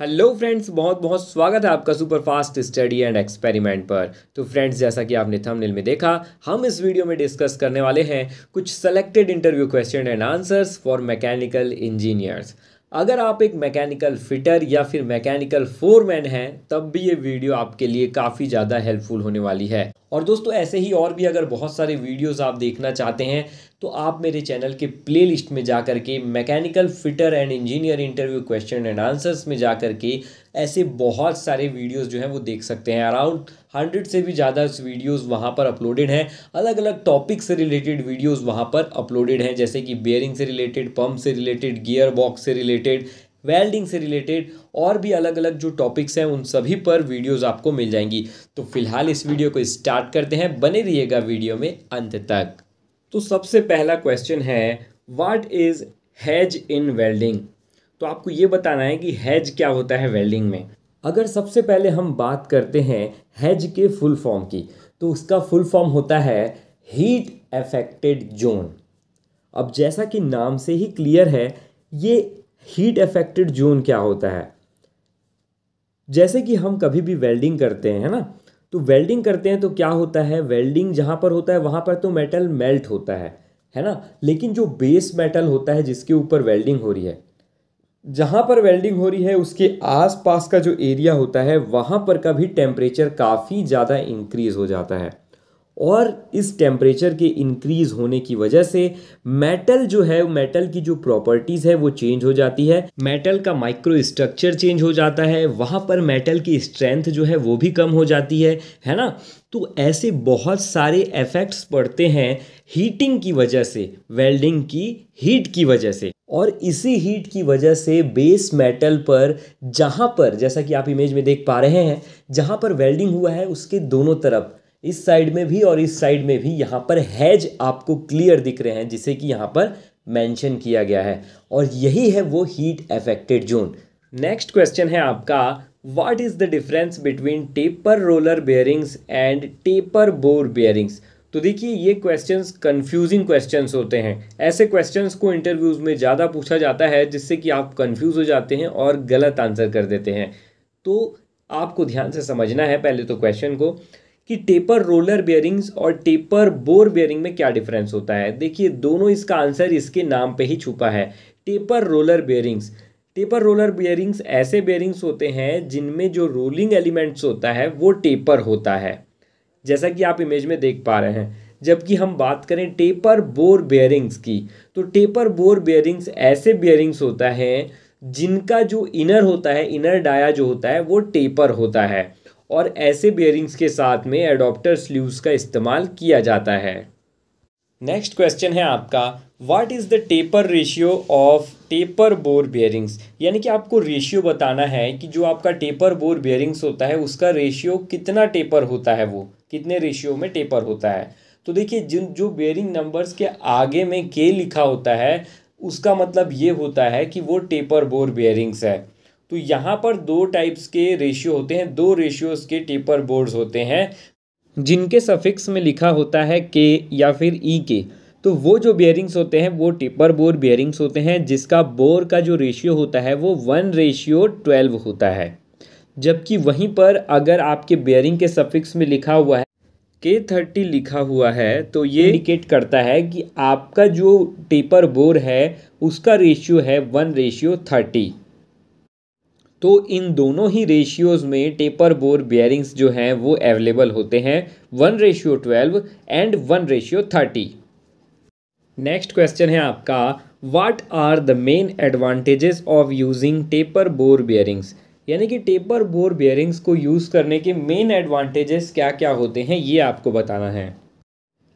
Hello friends बहुत बहुत स्वागत है आपका super fast study and experiment पर। तो फ्रेंड्स जैसा कि आपने थंबनेल में देखा, हम इस वीडियो में डिस्कस करने वाले हैं कुछ selected interview question and answers for mechanical engineers अगर आप एक मैकेनिकल फिटर या फिर मैकेनिकल फोरमैन हैं, तब भी ये वीडियो आपके लिए काफ़ी ज़्यादा हेल्पफुल होने वाली है। और दोस्तों, ऐसे ही और भी अगर बहुत सारे वीडियोस आप देखना चाहते हैं तो आप मेरे चैनल के प्लेलिस्ट में जा कर के mechanical fitter and engineer interview question and answers में जा कर के ऐसे बहुत सारे वीडियोस जो हैं वो देख सकते हैं। अराउंड हंड्रेड से भी ज़्यादा वीडियोस वहाँ पर अपलोडेड हैं। अलग अलग टॉपिक से रिलेटेड वीडियोस वहाँ पर अपलोडेड हैं, जैसे कि बेयरिंग से रिलेटेड पम्प से रिलेटेड गियर बॉक्स से रिलेटेड वेल्डिंग से रिलेटेड और भी अलग अलग जो टॉपिक्स हैं, उन सभी पर वीडियोस आपको मिल जाएँगी। तो फ़िलहाल इस वीडियो को स्टार्ट करते हैं। बने रहिएगा वीडियो में अंत तक। तो सबसे पहला क्वेश्चन है what is HAZ in welding तो आपको ये बताना है कि हैज़ क्या होता है वेल्डिंग में। अगर सबसे पहले हम बात करते हैं हैज़ के फुल फॉर्म की तो उसका फुल फॉर्म होता है हीट अफेक्टेड जोन अब जैसा कि नाम से ही क्लियर है, ये हीट अफेक्टेड जोन क्या होता है? जैसे कि हम कभी भी वेल्डिंग करते हैं ना? तो वेल्डिंग करते हैं तो क्या होता है? वेल्डिंग जहाँ पर होता है, वहाँ पर तो मेटल मेल्ट होता है है ना? लेकिन जो बेस मेटल होता है, जिसके ऊपर वेल्डिंग हो रही है, जहाँ पर वेल्डिंग हो रही है, उसके आसपास का जो एरिया होता है, वहाँ पर का भी टेम्परेचर काफ़ी ज़्यादा इंक्रीज़ हो जाता है। और इस टेम्परेचर के इंक्रीज होने की वजह से मेटल जो है मेटल की जो प्रॉपर्टीज़ है, वो चेंज हो जाती है। मेटल का माइक्रो स्ट्रक्चर चेंज हो जाता है। वहाँ पर मेटल की स्ट्रेंथ जो है, वो भी कम हो जाती है। है ना? तो ऐसे बहुत सारे इफ़ेक्ट्स पड़ते हैं हीटिंग की वजह से वेल्डिंग की हीट की वजह से। और इसी हीट की वजह से बेस मेटल पर जहाँ पर, जैसा कि आप इमेज में देख पा रहे हैं, जहाँ पर वेल्डिंग हुआ है, उसके दोनों तरफ़ इस साइड में भी और इस साइड में भी यहाँ पर हैज़ आपको क्लियर दिख रहे हैं, जिसे कि यहाँ पर मेंशन किया गया है। और यही है वो heat affected zone next question है आपका what is the difference between taper roller bearings and taper bore bearings तो देखिए, ये क्वेश्चंस कंफ्यूजिंग क्वेश्चंस होते हैं। ऐसे क्वेश्चंस को इंटरव्यूज़ में ज़्यादा पूछा जाता है, जिससे कि आप कंफ्यूज हो जाते हैं और गलत आंसर कर देते हैं। तो आपको ध्यान से समझना है पहले तो क्वेश्चन को। कि टेपर रोलर बियरिंग्स और टेपर बोर बियरिंग में क्या डिफरेंस होता है? देखिए, दोनों इसका आंसर इसके नाम पे ही छुपा है। Taper roller bearings taper roller bearings ऐसे बियरिंग्स होते हैं जिनमें जो रोलिंग एलिमेंट्स होता है, वो टेपर होता है। जैसा कि आप इमेज में देख पा रहे हैं। जबकि हम बात करें टेपर बोर बियरिंग्स की तो टेपर बोर बियरिंग्स ऐसे बियरिंग्स होता है जिनका जो इनर होता है इनर डाया जो होता है, वो टेपर होता है। और ऐसे बियरिंग्स के साथ में एडोप्टर स्ल्यूज का इस्तेमाल किया जाता है। नेक्स्ट क्वेश्चन है आपका what is the taper ratio of taper bore bearings यानी कि आपको रेशियो बताना है कि जो आपका टेपर बोर बियरिंग्स होता है, उसका रेशियो कितना टेपर होता है वो? कितने रेशियो में टेपर होता है? तो देखिए, जिन, जो बेयरिंग नंबर्स के आगे में के लिखा होता है, उसका मतलब ये होता है कि वो टेपर बोर बियरिंग्स है। तो यहाँ पर दो टाइप्स के रेशियो होते हैं, दो रेशियोज के टेपर बोर्ड्स होते हैं, जिनके सफिक्स में लिखा होता है के या फिर ई e के तो वो जो बियरिंग्स होते हैं, वो टिपर बोर बियरिंग्स होते हैं, जिसका बोर का जो रेशियो होता है, वो वन रेशियो ट्वेल्व होता है। जबकि वहीं पर अगर आपके बियरिंग के सफिक्स में लिखा हुआ है के थर्टी लिखा हुआ है तो ये इंडिकेट करता है कि आपका जो टेपर बोर है, उसका रेशियो है वन रेशियो थर्टी तो इन दोनों ही रेशियोज़ में टेपर बोर बियरिंग्स जो हैं वो अवेलेबल होते हैं। One ratio twelve and one ratio thirty next question है आपका what are the main advantages of using taper bore bearings यानी कि टेपर बोर बियरिंग्स को यूज़ करने के मेन एडवांटेजेस क्या क्या होते हैं, ये आपको बताना है।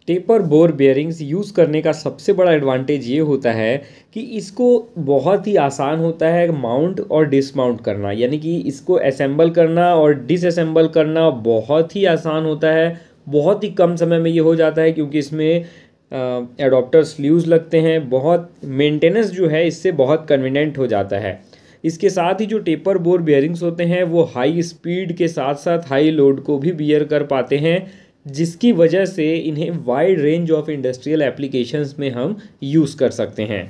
टेपर बोर बेयरिंग्स यूज़ करने का सबसे बड़ा एडवांटेज ये होता है कि इसको बहुत ही आसान होता है माउंट और डिसमाउंट करना। यानी कि इसको असेंबल करना और डिसअसेंबल करना बहुत ही आसान होता है। बहुत ही कम समय में ये हो जाता है क्योंकि इसमें एडोप्टर स्लीव्स लगते हैं। बहुत मेंटेनेंस जो है इससे बहुत कन्वीनियंट हो जाता है। इसके साथ ही जो टेपर बोर बेयरिंग्स होते हैं, वो हाई स्पीड के साथ साथ हाई लोड को भी बियर कर पाते हैं। जिसकी वजह से इन्हें wide range of industrial applications में हम यूज़ कर सकते हैं।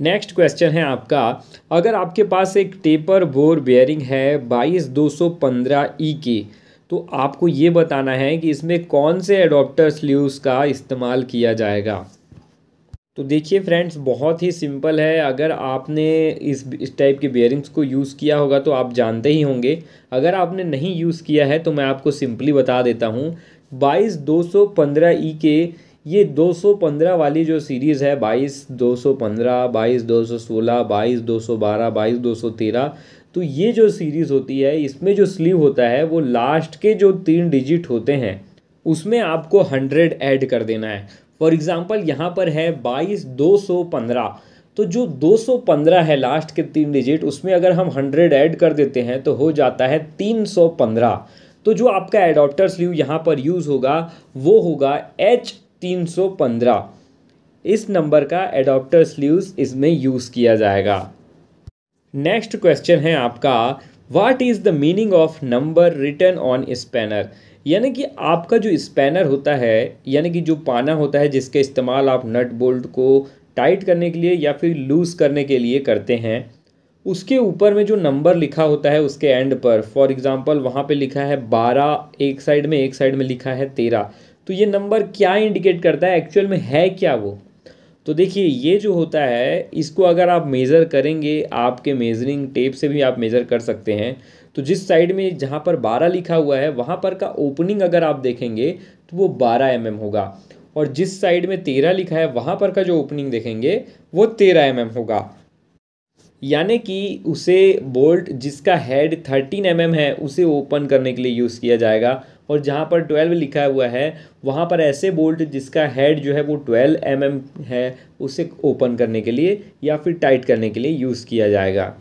नेक्स्ट क्वेश्चन है आपका। अगर आपके पास एक टेपर बोर बेयरिंग है बाईस दो सौ पंद्रह ई की तो आपको ये बताना है कि इसमें कौन से एडोप्टर स्लीव्स का इस्तेमाल किया जाएगा। तो देखिए फ्रेंड्स बहुत ही सिंपल है। अगर आपने इस इस टाइप के बेयरिंग्स को यूज़ किया होगा तो आप जानते ही होंगे। अगर आपने नहीं यूज़ किया है तो मैं आपको सिंपली बता देता हूँ। बाईस दो सौ पंद्रह ई के ये दो सौ पंद्रह वाली जो सीरीज़ है, बाईस दो सौ पंद्रह, बाईस दो सौ सोलह, बाईस दो सौ बारह, बाईस दो सौ तेरह तो ये जो सीरीज़ होती है, इसमें जो स्लीव होता है, वो लास्ट के जो तीन डिजिट होते हैं, उसमें आपको हंड्रेड ऐड कर देना है। फॉर एग्ज़ाम्पल यहाँ पर है बाईस दो सौ पंद्रह। तो जो 215 है लास्ट के तीन डिजिट उसमें अगर हम 100 ऐड कर देते हैं तो हो जाता है 315 तो जो आपका एडोप्टर स्लीव यहाँ पर यूज़ होगा, वो होगा एच 315 इस नंबर का एडोप्टर स्लीव्स इसमें यूज़ किया जाएगा। नेक्स्ट क्वेश्चन है आपका what is the meaning of number written on spanner यानी कि आपका जो स्पैनर होता है, यानी कि जो पाना होता है, जिसके इस्तेमाल आप नट बोल्ट को टाइट करने के लिए या फिर लूज़ करने के लिए करते हैं, उसके ऊपर में जो नंबर लिखा होता है उसके एंड पर, फॉर एग्ज़ाम्पल वहाँ पे लिखा है बारह, एक साइड में, एक साइड में लिखा है तेरह तो ये नंबर क्या इंडिकेट करता है? एक्चुअल में है क्या वो? तो देखिए, ये जो होता है, इसको अगर आप मेज़र करेंगे, आपके मेज़रिंग टेप से भी आप मेज़र कर सकते हैं। तो जिस साइड में जहाँ पर बारह लिखा हुआ है, वहाँ पर का ओपनिंग अगर आप देखेंगे तो वो बारह एम mm होगा। और जिस साइड में तेरह लिखा है, वहाँ पर का जो ओपनिंग देखेंगे, वो तेरह एम mm होगा। यानी कि उसे बोल्ट जिसका हेड थर्टीन एम mm है, उसे ओपन करने के लिए यूज़ किया जाएगा। और जहाँ पर ट्वेल्व लिखा हुआ है, वहाँ पर ऐसे बोल्ट जिसका हेड जो है वो ट्वेल्व एम mm है, उसे ओपन करने के लिए या फिर टाइट करने के लिए यूज़ किया जाएगा।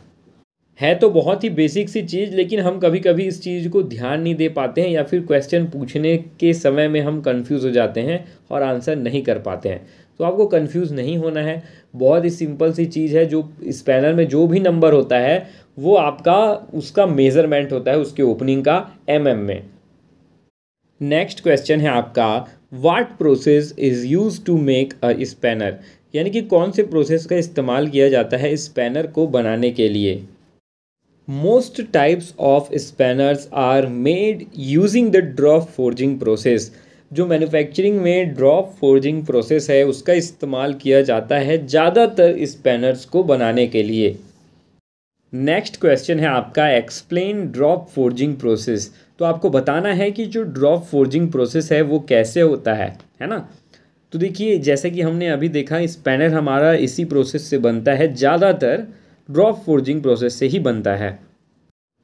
है तो बहुत ही बेसिक सी चीज़, लेकिन हम कभी कभी इस चीज़ को ध्यान नहीं दे पाते हैं या फिर क्वेश्चन पूछने के समय में हम कंफ्यूज हो जाते हैं और आंसर नहीं कर पाते हैं। तो आपको कंफ्यूज नहीं होना है। बहुत ही सिंपल सी चीज़ है जो इस पैनल में जो भी नंबर होता है, वो आपका, उसका मेज़रमेंट होता है, उसके ओपनिंग का एम mm में। नेक्स्ट क्वेश्चन है आपका what process is use to make a spanner यानी कि कौन से प्रोसेस का इस्तेमाल किया जाता है स्पैनर को बनाने के लिए? Most types of spanners are made using the drop forging process जो मैन्युफैक्चरिंग में ड्रॉप फोर्जिंग प्रोसेस है, उसका इस्तेमाल किया जाता है ज़्यादातर स्पैनर्स को बनाने के लिए। नेक्स्ट क्वेश्चन है आपका एक्सप्लेन ड्रॉप फोर्जिंग प्रोसेस तो आपको बताना है कि जो ड्रॉप फोर्जिंग प्रोसेस है, वो कैसे होता है है ना? तो देखिए, जैसे कि हमने अभी देखा स्पैनर हमारा इसी प्रोसेस से बनता है। ज़्यादातर ड्रॉप फोर्जिंग प्रोसेस से ही बनता है।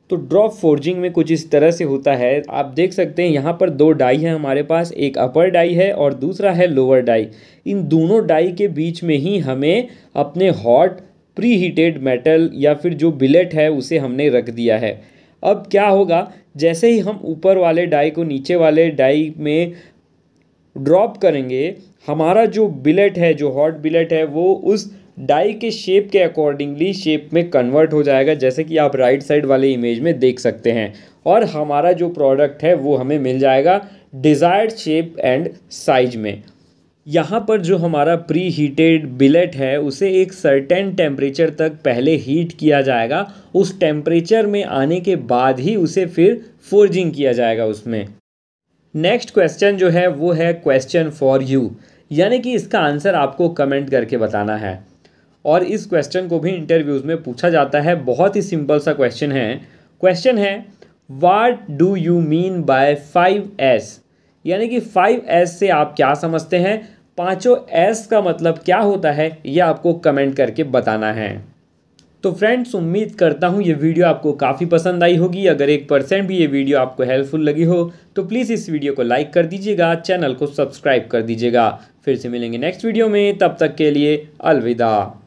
तो ड्रॉप फोर्जिंग में कुछ इस तरह से होता है, आप देख सकते हैं यहाँ पर दो डाई है हमारे पास, एक अपर डाई है और दूसरा है लोअर डाई। इन दोनों डाई के बीच में ही हमें अपने हॉट प्री हीटेड मेटल या फिर जो बिलेट है उसे हमने रख दिया है। अब क्या होगा, जैसे ही हम ऊपर वाले डाई को नीचे वाले डाई में ड्रॉप करेंगे, हमारा जो बिलेट है, जो हॉट बिलेट है, वो उस डाई के शेप के अकॉर्डिंगली शेप में कन्वर्ट हो जाएगा, जैसे कि आप राइट साइड वाले इमेज में देख सकते हैं। और हमारा जो प्रोडक्ट है, वो हमें मिल जाएगा डिज़ायर्ड शेप एंड साइज़ में। यहाँ पर जो हमारा प्री हीटेड बिलेट है, उसे एक सर्टेन टेम्परेचर तक पहले हीट किया जाएगा। उस टेम्परेचर में आने के बाद ही उसे फिर फोर्जिंग किया जाएगा उसमें। नेक्स्ट क्वेश्चन जो है, वो है क्वेश्चन फॉर यू यानी कि इसका आंसर आपको कमेंट करके बताना है। और इस क्वेश्चन को भी इंटरव्यूज़ में पूछा जाता है। बहुत ही सिंपल सा क्वेश्चन है। क्वेश्चन है what do you mean by five S यानी कि फाइव एस से आप क्या समझते हैं? पाँचों एस का मतलब क्या होता है? ये आपको कमेंट करके बताना है। तो फ्रेंड्स उम्मीद करता हूँ ये वीडियो आपको काफ़ी पसंद आई होगी। अगर एक परसेंट भी ये वीडियो आपको हेल्पफुल लगी हो तो प्लीज़ इस वीडियो को लाइक कर दीजिएगा चैनल को सब्सक्राइब कर दीजिएगा। फिर से मिलेंगे नेक्स्ट वीडियो में। तब तक के लिए अलविदा।